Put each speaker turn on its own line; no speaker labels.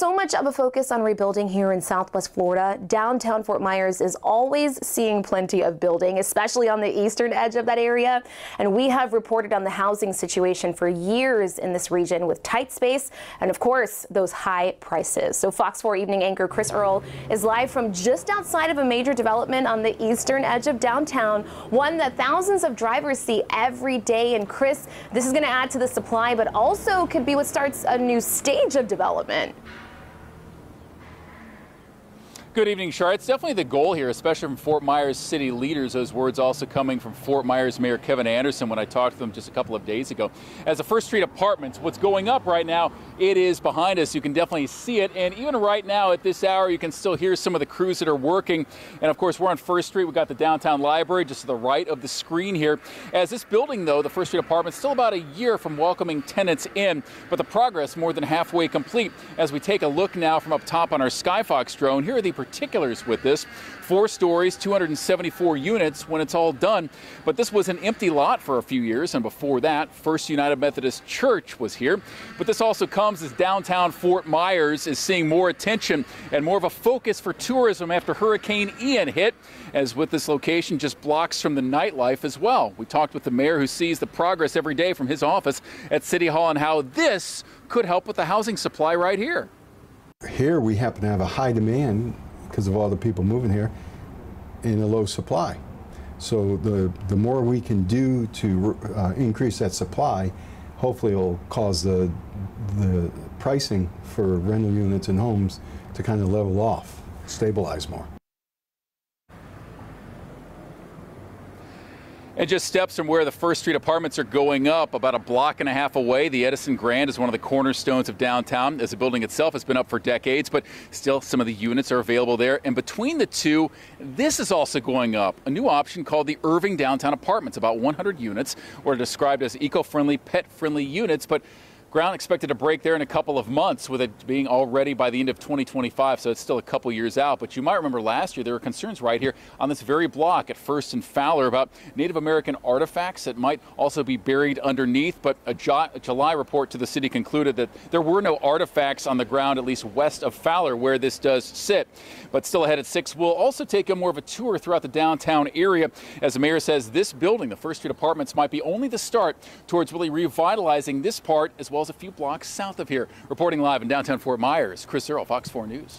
so much of a focus on rebuilding here in Southwest Florida, downtown Fort Myers is always seeing plenty of building, especially on the eastern edge of that area. And we have reported on the housing situation for years in this region with tight space and, of course, those high prices. So Fox 4 evening anchor Chris Earl is live from just outside of a major development on the eastern edge of downtown, one that thousands of drivers see every day. And Chris, this is going to add to the supply, but also could be what starts a new stage of development.
Good evening, Shar. It's definitely the goal here, especially from Fort Myers city leaders. Those words also coming from Fort Myers Mayor Kevin Anderson when I talked to them just a couple of days ago. As the First Street Apartments, what's going up right now, it is behind us. You can definitely see it. And even right now at this hour, you can still hear some of the crews that are working. And of course, we're on First Street. We've got the downtown library just to the right of the screen here. As this building, though, the First Street Apartments, still about a year from welcoming tenants in, but the progress more than halfway complete. As we take a look now from up top on our Skyfox drone, here are the particulars with this. Four stories, 274 units when it's all done. But this was an empty lot for a few years, and before that, First United Methodist Church was here. But this also comes as downtown Fort Myers is seeing more attention and more of a focus for tourism after Hurricane Ian hit, as with this location just blocks from the nightlife as well. We talked with the mayor who sees the progress every day from his office at City Hall and how this could help with the housing supply right here.
Here we happen to have a high demand because of all the people moving here and a low supply. So the, the more we can do to uh, increase that supply, hopefully it'll cause the, the pricing for rental units and homes to kind of level off, stabilize more.
And just steps from where the First Street apartments are going up, about a block and a half away, the Edison Grand is one of the cornerstones of downtown, as the building itself has been up for decades, but still some of the units are available there. And between the two, this is also going up. A new option called the Irving Downtown Apartments, about 100 units, or described as eco-friendly, pet-friendly units, but Ground expected to break there in a couple of months, with it being already by the end of 2025, so it's still a couple years out. But you might remember last year there were concerns right here on this very block at First and Fowler about Native American artifacts that might also be buried underneath. But a, July report to the city concluded that there were no artifacts on the ground, at least west of Fowler, where this does sit. But still ahead at 6, we'll also take a more of a tour throughout the downtown area. As the mayor says, this building, the First Street Apartments, might be only the start towards really revitalizing this part as well well as a few blocks south of here. Reporting live in downtown Fort Myers, Chris Earl, Fox 4 News.